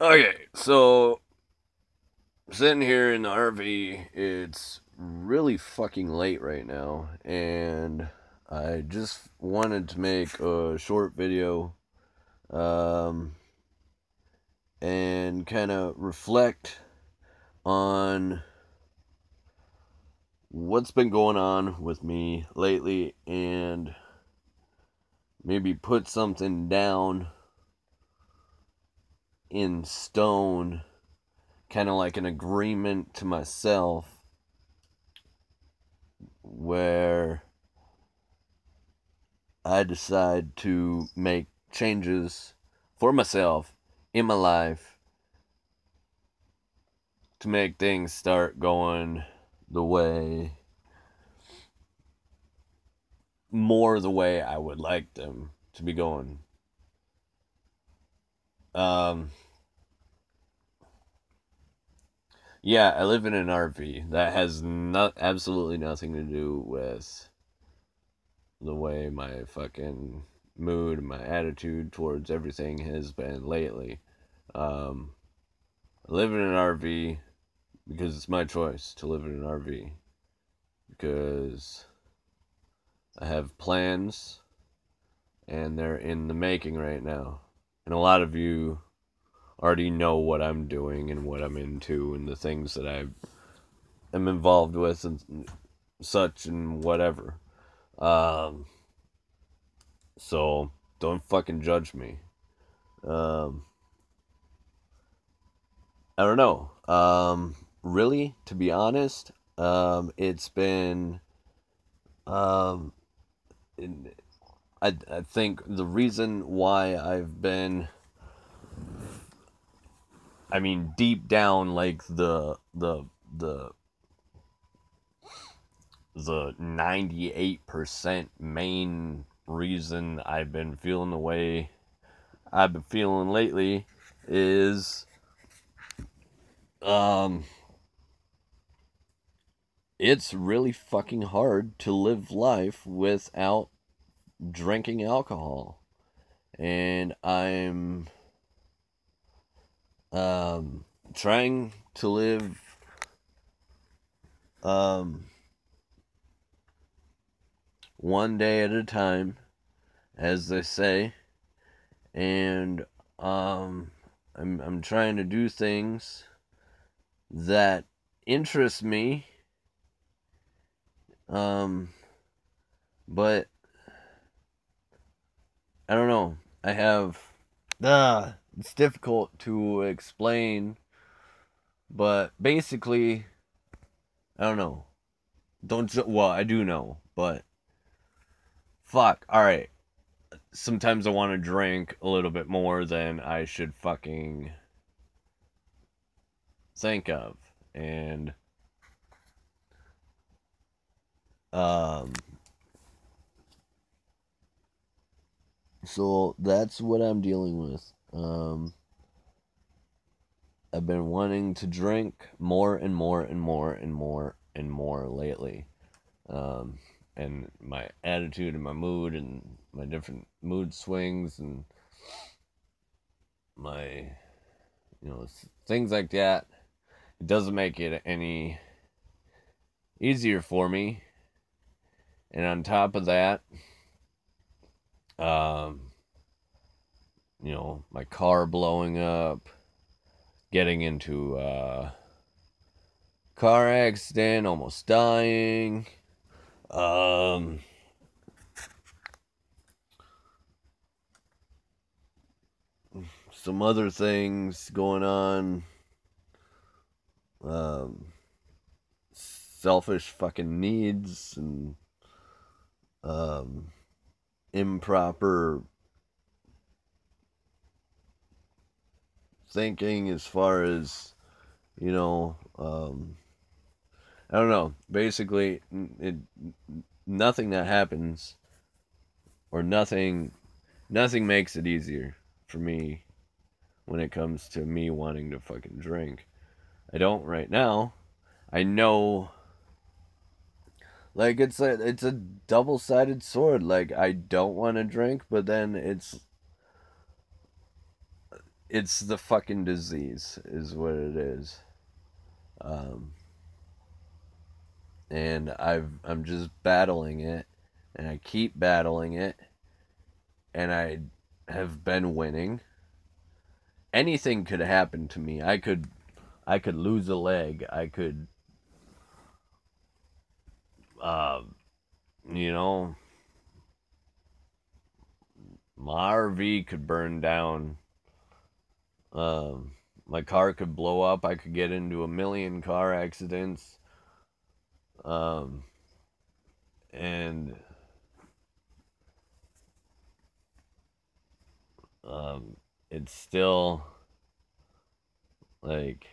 Okay, so sitting here in the RV, it's really fucking late right now, and I just wanted to make a short video um, and kind of reflect on what's been going on with me lately and maybe put something down in stone, kind of like an agreement to myself where I decide to make changes for myself in my life to make things start going the way more the way I would like them to be going. Um, yeah, I live in an RV. That has not absolutely nothing to do with the way my fucking mood, and my attitude towards everything has been lately. Um, I live in an RV because it's my choice to live in an RV. Because I have plans and they're in the making right now. And a lot of you already know what I'm doing and what I'm into and the things that I am involved with and such and whatever. Um, so don't fucking judge me. Um, I don't know. Um, really, to be honest, um, it's been um, I, I think the reason why I've been I mean deep down like the the the the 98% main reason I've been feeling the way I've been feeling lately is um it's really fucking hard to live life without drinking alcohol. And I'm um, trying to live um, one day at a time, as they say. And um, I'm, I'm trying to do things that interest me. Um, but I don't know. I have. Ah, it's difficult to explain. But basically, I don't know. Don't. Well, I do know, but. Fuck. Alright. Sometimes I want to drink a little bit more than I should fucking think of. And. Um. So that's what I'm dealing with. Um, I've been wanting to drink more and more and more and more and more lately. Um, and my attitude and my mood and my different mood swings and my, you know, things like that. It doesn't make it any easier for me. And on top of that, um, you know, my car blowing up, getting into a car accident, almost dying. Um, some other things going on. Um, selfish fucking needs and um, improper thinking as far as you know um, i don't know. Basically it nothing that happens or nothing nothing makes it easier for me when it comes to me wanting to fucking drink. I don't right now. I know like it's a it's a double-sided sword. Like I don't want to drink, but then it's it's the fucking disease, is what it is. Um, and I've I'm just battling it, and I keep battling it, and I have been winning. Anything could happen to me. I could, I could lose a leg. I could, uh, you know, my RV could burn down. Um, my car could blow up. I could get into a million car accidents. Um, and um, it's still like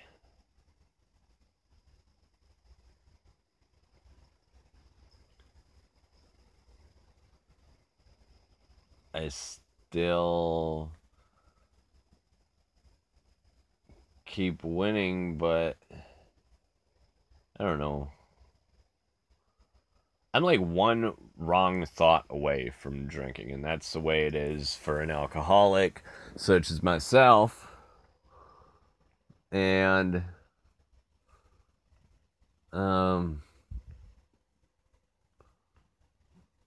I still keep winning, but I don't know. I'm like one wrong thought away from drinking, and that's the way it is for an alcoholic such as myself. And um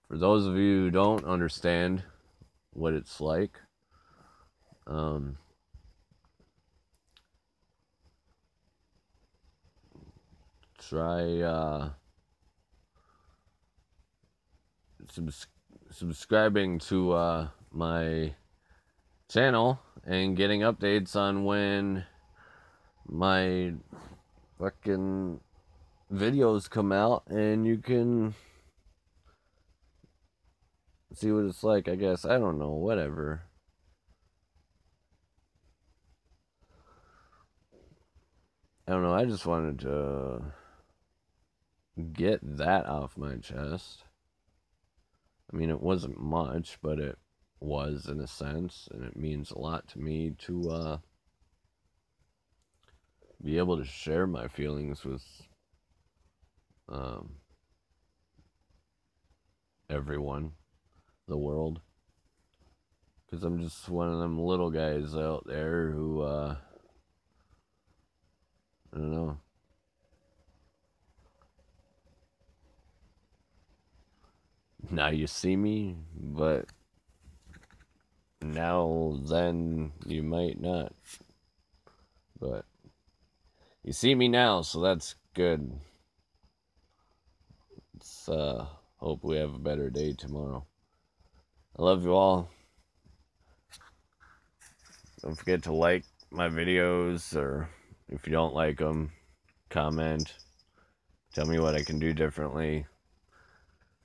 for those of you who don't understand what it's like, um try uh subs- subscribing to uh, my channel and getting updates on when my fucking videos come out and you can see what it's like, I guess. I don't know, whatever. I don't know, I just wanted to get that off my chest. I mean, it wasn't much, but it was in a sense, and it means a lot to me to uh, be able to share my feelings with um, everyone, the world. Because I'm just one of them little guys out there who, uh, I don't know. now you see me, but now then you might not. But you see me now, so that's good. Let's uh, hope we have a better day tomorrow. I love you all. Don't forget to like my videos, or if you don't like them, comment. Tell me what I can do differently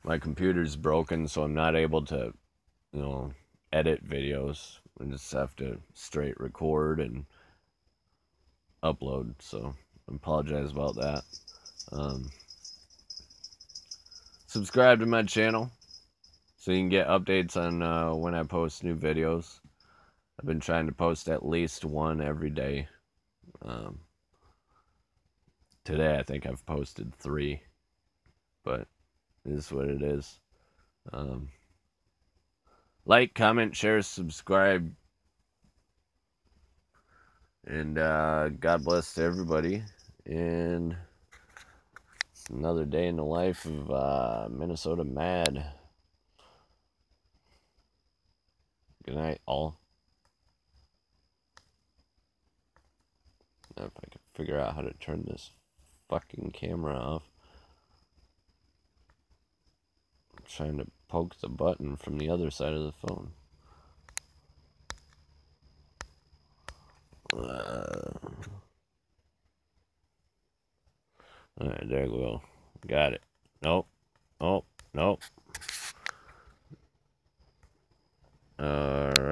my computer's broken, so I'm not able to, you know, edit videos. I just have to straight record and upload. So I apologize about that. Um, subscribe to my channel so you can get updates on uh, when I post new videos. I've been trying to post at least one every day. Um, today I think I've posted three, but this is what it is. Um, like, comment, share, subscribe. And uh, God bless everybody. And it's another day in the life of uh, Minnesota Mad. Good night, all. If I could figure out how to turn this fucking camera off. trying to poke the button from the other side of the phone. Uh, Alright, there we go. Got it. Nope. Nope. Nope. All right.